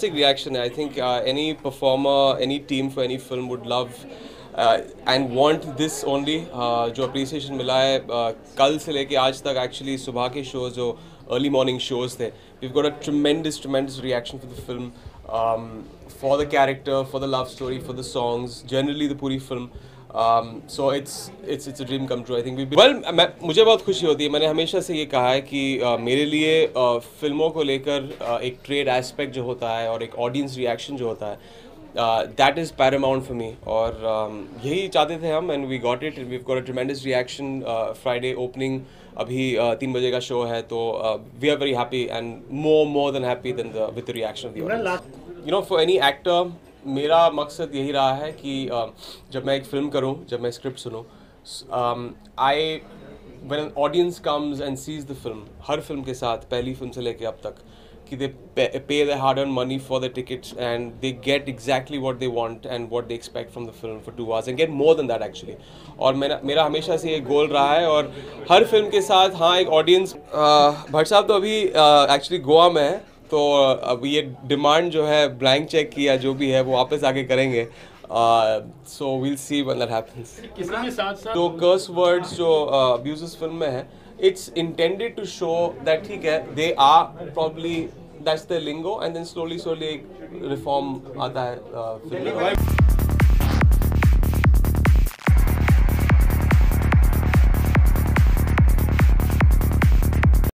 fantastic reaction. I think uh, any performer, any team for any film would love uh, want this only. Uh, जो appreciation मिला है uh, कल से लेके आज तक actually सुबह के shows जो early morning shows थे got a tremendous tremendous reaction for the film um, for the character for the love story for the songs generally the पूरी film um, so it's it's it's a dream come true I think. We well मैं मुझे बहुत खुशी होती है। मैंने हमेशा से ये कहा है कि uh, मेरे लिए uh, फ़िल्मों को लेकर uh, एक ट्रेड एस्पेक्ट जो होता है और एक ऑडियंस रिएक्शन जो होता है that is paramount for me और um, यही चाहते थे हम and we got it we got a tremendous reaction Friday opening अभी uh, तीन बजे का शो है तो we are very happy and more more than happy than the with the reaction of the you know for any actor मेरा मकसद यही रहा है कि जब मैं एक फ़िल्म करूँ, जब मैं script सुनूँ I when audience comes and sees the film her film के साथ, पहली फ़िल्म से लेकर अब तक, कि they pay the hard and money for the tickets and they get exactly what they want and what they expect from the film for two hours and get more than that actually और मेरा मेरा हमेशा से ये गोल रहा है और हर film के साथ हाँ एक ऑडियंस भट्ट साहब तो अभी एक्चुअली गोवा में है तो अब ये डिमांड जो है ब्लैंक चेक किया या जो भी है वो वापस आके करेंगे। So will see when that happens तो कर्स वर्ड्स जो अब्यूजेस फ़िल्म में है it's intended to show that ठीक है they are probably that's the lingo and then slowly slowly एक रिफॉर्म आता है uh, film में।